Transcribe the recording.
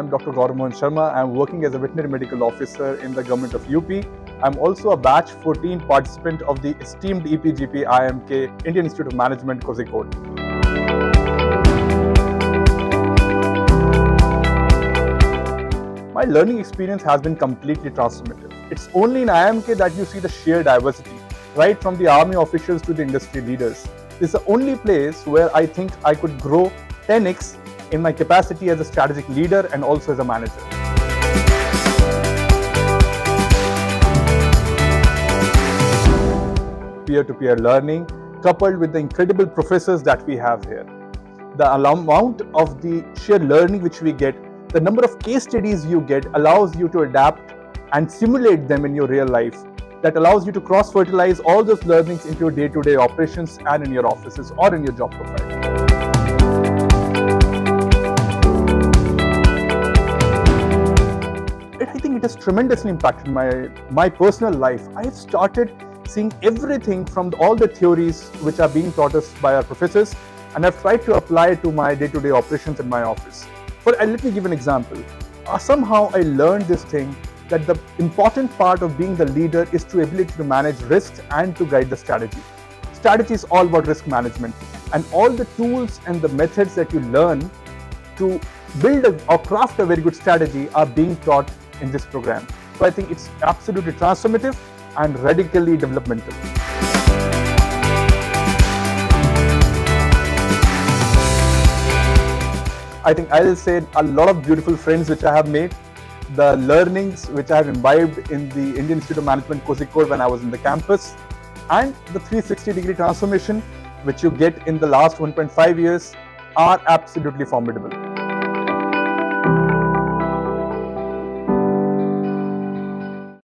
I'm Dr. Gaurav Mohan Sharma. I'm working as a veterinary medical officer in the government of UP. I'm also a batch 14 participant of the esteemed EPGP IIMK Indian Institute of Management Kozhikode. My learning experience has been completely transformative. It's only in IIMK that you see the sheer diversity, right from the army officials to the industry leaders. It's the only place where I think I could grow 10x in my capacity as a strategic leader and also as a manager. Peer-to-peer learning coupled with the incredible professors that we have here. The amount of the sheer learning which we get, the number of case studies you get allows you to adapt and simulate them in your real life. That allows you to cross-fertilize all those learnings into your day-to-day operations and in your offices or in your job profile. Has tremendously impacted my, my personal life. I have started seeing everything from all the theories which are being taught us by our professors and I've tried to apply it to my day-to-day operations in my office. For, uh, let me give an example. Uh, somehow I learned this thing that the important part of being the leader is to ability to manage risks and to guide the strategy. Strategy is all about risk management and all the tools and the methods that you learn to build a, or craft a very good strategy are being taught in this program. So I think it's absolutely transformative and radically developmental. I think I'll say a lot of beautiful friends which I have made, the learnings which I have imbibed in the Indian Institute of Management Kozhikode when I was in the campus, and the 360 degree transformation which you get in the last 1.5 years are absolutely formidable.